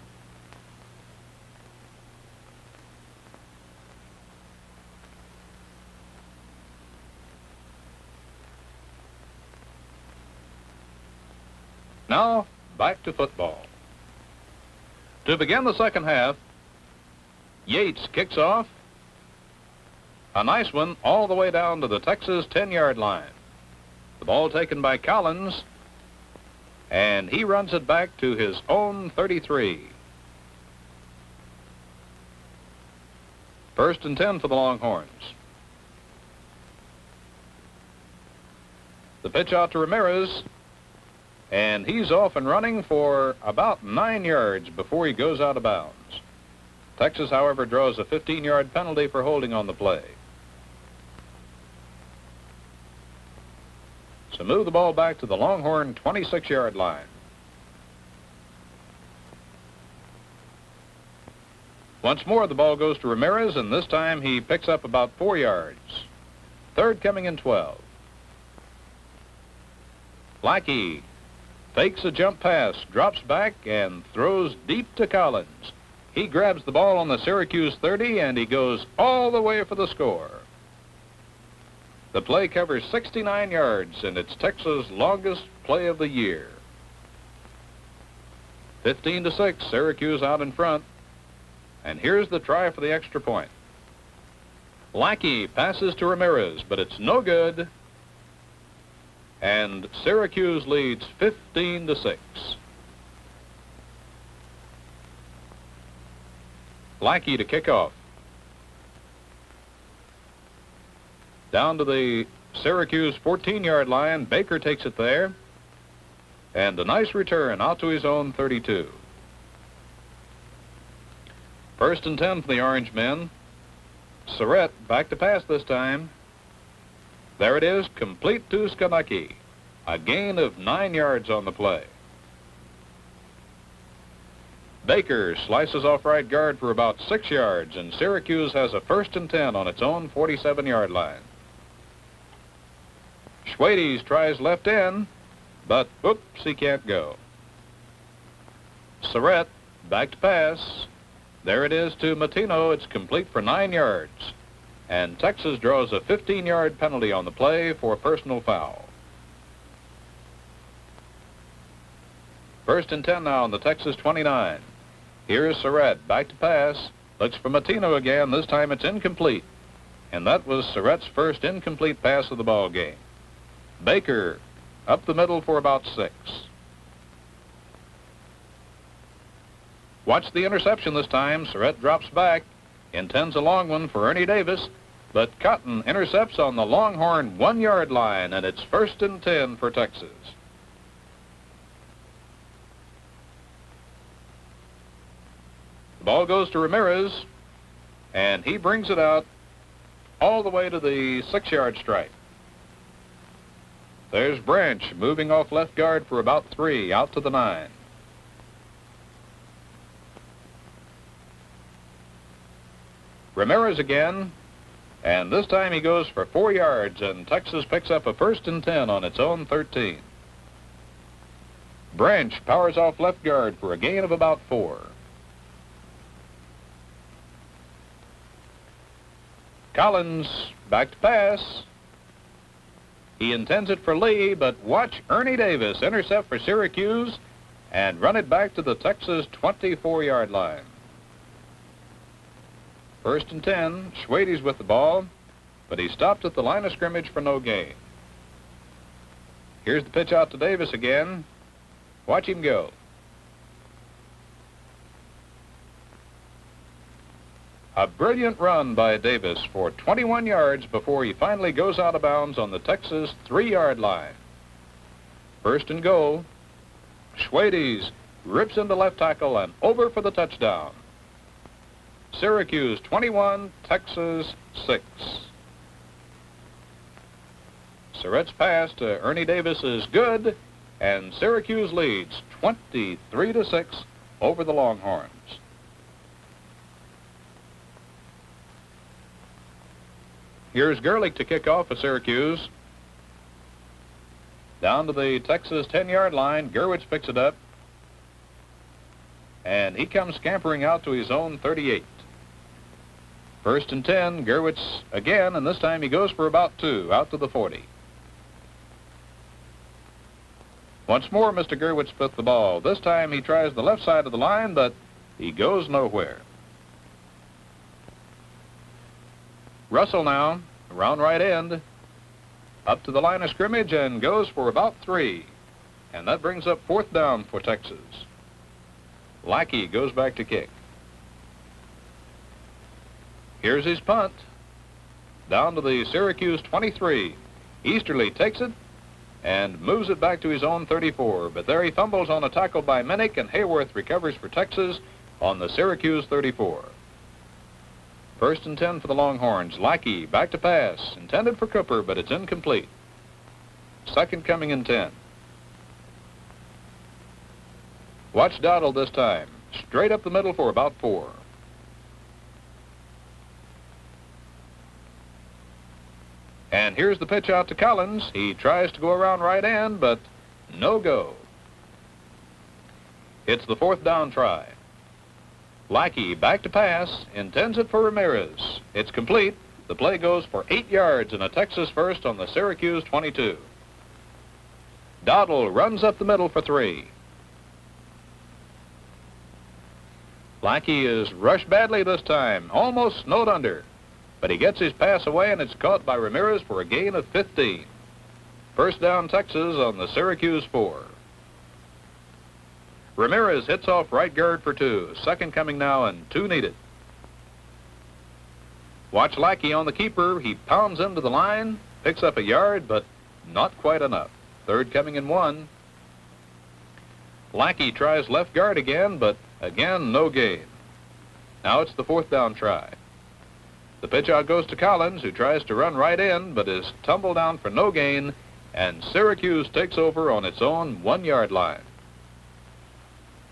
Now, back to football. To begin the second half, Yates kicks off. A nice one all the way down to the Texas 10-yard line. The ball taken by Collins, and he runs it back to his own 33. First and 10 for the Longhorns. The pitch out to Ramirez, and he's off and running for about nine yards before he goes out of bounds. Texas, however, draws a 15-yard penalty for holding on the play. So move the ball back to the Longhorn 26-yard line. Once more, the ball goes to Ramirez, and this time he picks up about four yards. Third coming in 12. Lackey fakes a jump pass, drops back, and throws deep to Collins. He grabs the ball on the Syracuse 30, and he goes all the way for the score. The play covers 69 yards, and it's Texas' longest play of the year. 15 to 6, Syracuse out in front. And here's the try for the extra point. Lackey passes to Ramirez, but it's no good. And Syracuse leads 15 to 6. Lackey to kick off. Down to the Syracuse 14-yard line. Baker takes it there. And a nice return out to his own 32. First and 10 for the Orange men. Sarette back to pass this time. There it is, complete to Skonecki. A gain of nine yards on the play. Baker slices off right guard for about six yards, and Syracuse has a first and 10 on its own 47-yard line. Schwedes tries left end, but oops, he can't go. Sarette back to pass. There it is to Mautino. It's complete for nine yards. And Texas draws a 15-yard penalty on the play for personal foul. First and 10 now on the Texas 29. Here's Sarette back to pass. Looks for Mautino again. This time it's incomplete. And that was Sarette's first incomplete pass of the ball game. Baker up the middle for about six. Watch the interception this time. Sarette drops back, intends a long one for Ernie Davis, but Cotton intercepts on the Longhorn one-yard line, and it's first and 10 for Texas. The ball goes to Ramirez, and he brings it out all the way to the six-yard stripe. There's Branch moving off left guard for about three, out to the nine. Ramirez again, and this time he goes for four yards, and Texas picks up a first and 10 on its own 13. Branch powers off left guard for a gain of about four. Collins back to pass. He intends it for Lee, but watch Ernie Davis intercept for Syracuse and run it back to the Texas 24-yard line. First and 10, Schwedes with the ball, but he stopped at the line of scrimmage for no gain. Here's the pitch out to Davis again. Watch him go. A brilliant run by Davis for 21 yards before he finally goes out of bounds on the Texas three-yard line. First and goal. Schwedes rips into left tackle and over for the touchdown. Syracuse 21, Texas 6. Sarette's pass to Ernie Davis is good, and Syracuse leads 23 to 6 over the Longhorns. Here's Gerlich to kick off for Syracuse. Down to the Texas 10-yard line, Gerwitz picks it up. And he comes scampering out to his own 38. First and 10, Gerwitz again, and this time he goes for about two, out to the 40. Once more, Mr. Gerwitz put the ball. This time he tries the left side of the line, but he goes nowhere. Russell now, around right end, up to the line of scrimmage and goes for about three. And that brings up fourth down for Texas. Lackey goes back to kick. Here's his punt. Down to the Syracuse 23. Easterly takes it and moves it back to his own 34. But there he fumbles on a tackle by Minnick, and Hayworth recovers for Texas on the Syracuse 34. First and 10 for the Longhorns. Lackey back to pass. Intended for Cooper, but it's incomplete. Second coming in 10. Watch Dowdle this time. Straight up the middle for about four. And here's the pitch out to Collins. He tries to go around right end, but no go. It's the fourth down try. Lackey back to pass, intends it for Ramirez. It's complete. The play goes for eight yards and a Texas first on the Syracuse 22. Dowdle runs up the middle for three. Lackey is rushed badly this time, almost snowed under. But he gets his pass away, and it's caught by Ramirez for a gain of 15. First down Texas on the Syracuse 4. Ramirez hits off right guard for two. Second coming now and two needed. Watch Lackey on the keeper. He pounds into the line, picks up a yard, but not quite enough. Third coming in one. Lackey tries left guard again, but again, no gain. Now it's the fourth down try. The pitch out goes to Collins, who tries to run right in, but is tumbled down for no gain, and Syracuse takes over on its own one-yard line.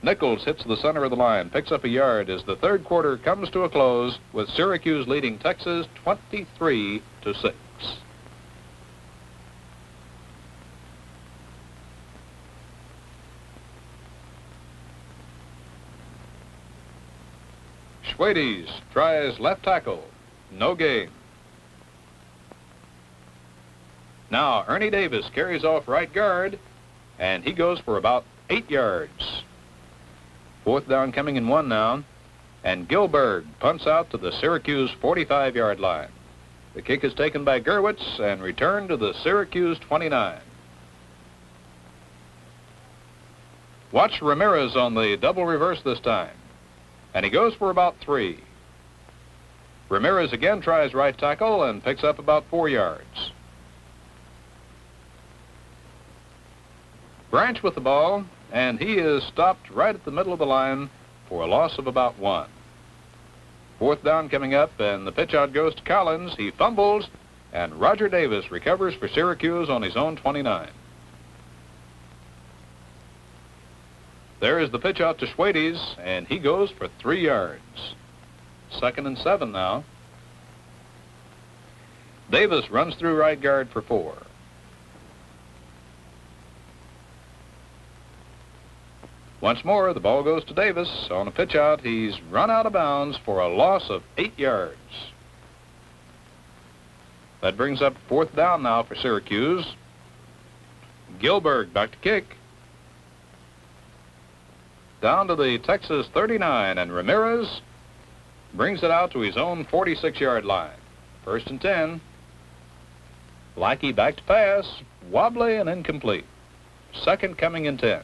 Nichols hits the center of the line, picks up a yard as the third quarter comes to a close with Syracuse leading Texas 23 to 6. Schwedes tries left tackle. No game. Now Ernie Davis carries off right guard, and he goes for about eight yards. Fourth down coming in one now, and Gilburg punts out to the Syracuse 45-yard line. The kick is taken by Gerwitz and returned to the Syracuse 29. Watch Ramirez on the double reverse this time, and he goes for about three. Ramirez again tries right tackle and picks up about four yards. Branch with the ball, and he is stopped right at the middle of the line for a loss of about one. Fourth down coming up, and the pitch out goes to Collins. He fumbles, and Roger Davis recovers for Syracuse on his own 29. There is the pitch out to Schwedes, and he goes for three yards. Second and seven now. Davis runs through right guard for four. Once more, the ball goes to Davis. On a pitch out, he's run out of bounds for a loss of eight yards. That brings up fourth down now for Syracuse. Gilburg back to kick. Down to the Texas 39, and Ramirez brings it out to his own 46-yard line. First and 10. Lackey back to pass, wobbly and incomplete. Second coming in 10.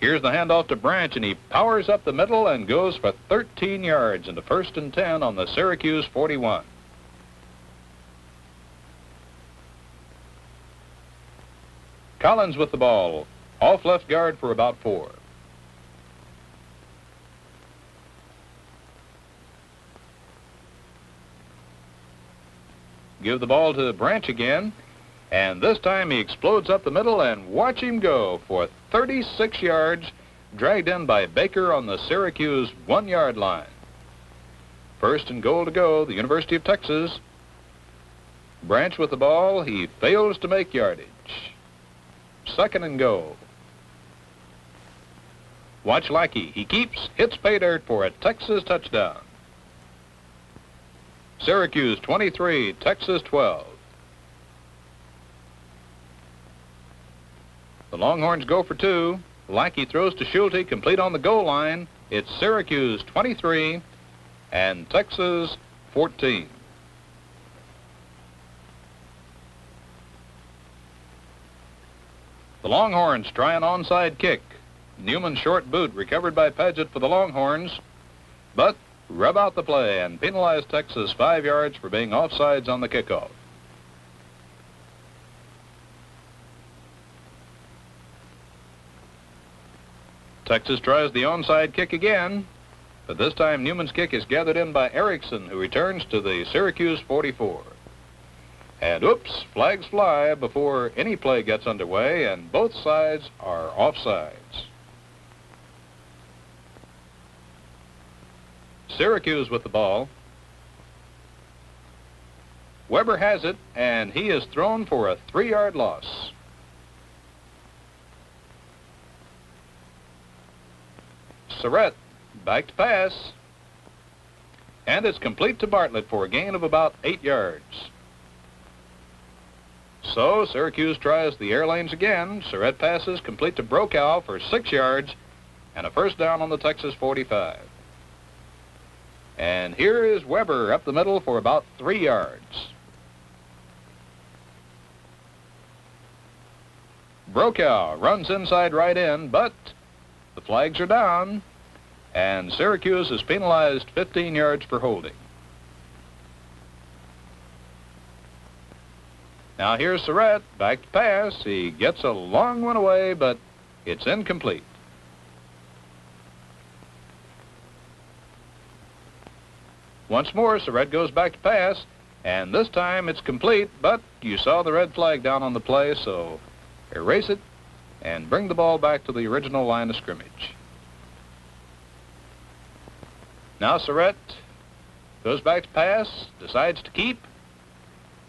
Here's the handoff to Branch, and he powers up the middle and goes for 13 yards into first and 10 on the Syracuse 41. Collins with the ball, off left guard for about four. Give the ball to Branch again. And this time he explodes up the middle and watch him go for 36 yards, dragged in by Baker on the Syracuse one-yard line. First and goal to go, the University of Texas. Branch with the ball, he fails to make yardage. Second and goal. Watch Lackey, he keeps, hits pay dirt for a Texas touchdown. Syracuse 23, Texas 12. The Longhorns go for two. Lackey throws to Schulte, complete on the goal line. It's Syracuse 23 and Texas 14. The Longhorns try an onside kick. Newman short boot recovered by Paget for the Longhorns, but rub out the play and penalize Texas five yards for being offsides on the kickoff. Texas tries the onside kick again, but this time Newman's kick is gathered in by Erickson, who returns to the Syracuse 44. And oops, flags fly before any play gets underway, and both sides are offsides. Syracuse with the ball. Weber has it, and he is thrown for a three-yard loss. Sarette back to pass. And it's complete to Bartlett for a gain of about eight yards. So Syracuse tries the air lanes again. Sarette passes complete to Brokaw for six yards and a first down on the Texas 45. And here is Weber up the middle for about three yards. Brokaw runs inside right in, but the flags are down, and Syracuse is penalized 15 yards for holding. Now here's Sarette, back to pass. He gets a long one away, but it's incomplete. Once more, Sarette goes back to pass, and this time it's complete, but you saw the red flag down on the play, so erase it and bring the ball back to the original line of scrimmage. Now Sarette goes back to pass, decides to keep,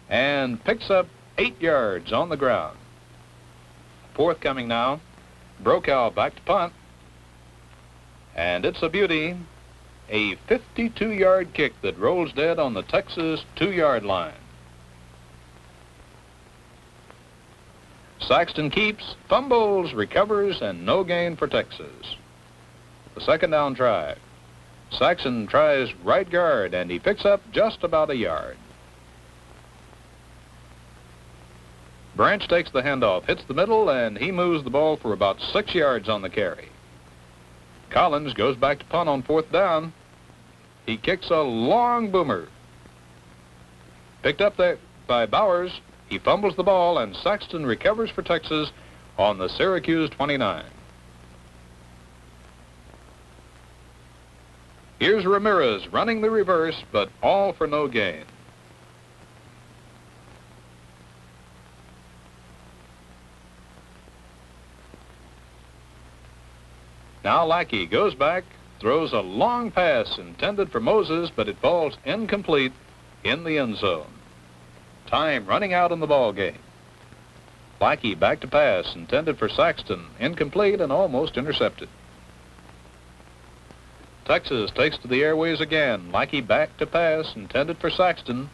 and picks up eight yards on the ground. Fourth coming now. Brokaw back to punt. And it's a beauty. A 52-yard kick that rolls dead on the Texas two-yard line. Saxton keeps, fumbles, recovers, and no gain for Texas. The second down try. Saxton tries right guard, and he picks up just about a yard. Branch takes the handoff, hits the middle, and he moves the ball for about six yards on the carry. Collins goes back to punt on fourth down. He kicks a long boomer. Picked up there by Bowers. He fumbles the ball, and Saxton recovers for Texas on the Syracuse 29. Here's Ramirez running the reverse, but all for no gain. Now Lackey goes back, throws a long pass intended for Moses, but it falls incomplete in the end zone. Time running out in the ball game. Lackey back to pass intended for Saxton, incomplete and almost intercepted. Texas takes to the airways again. Lackey back to pass intended for Saxton.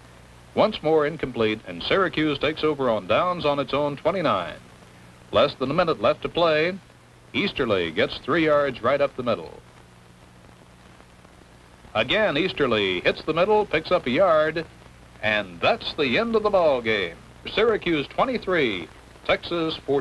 Once more incomplete, and Syracuse takes over on downs on its own 29. Less than a minute left to play. Easterly gets three yards right up the middle. Again, Easterly hits the middle, picks up a yard, and that's the end of the ball game. Syracuse 23, Texas 14.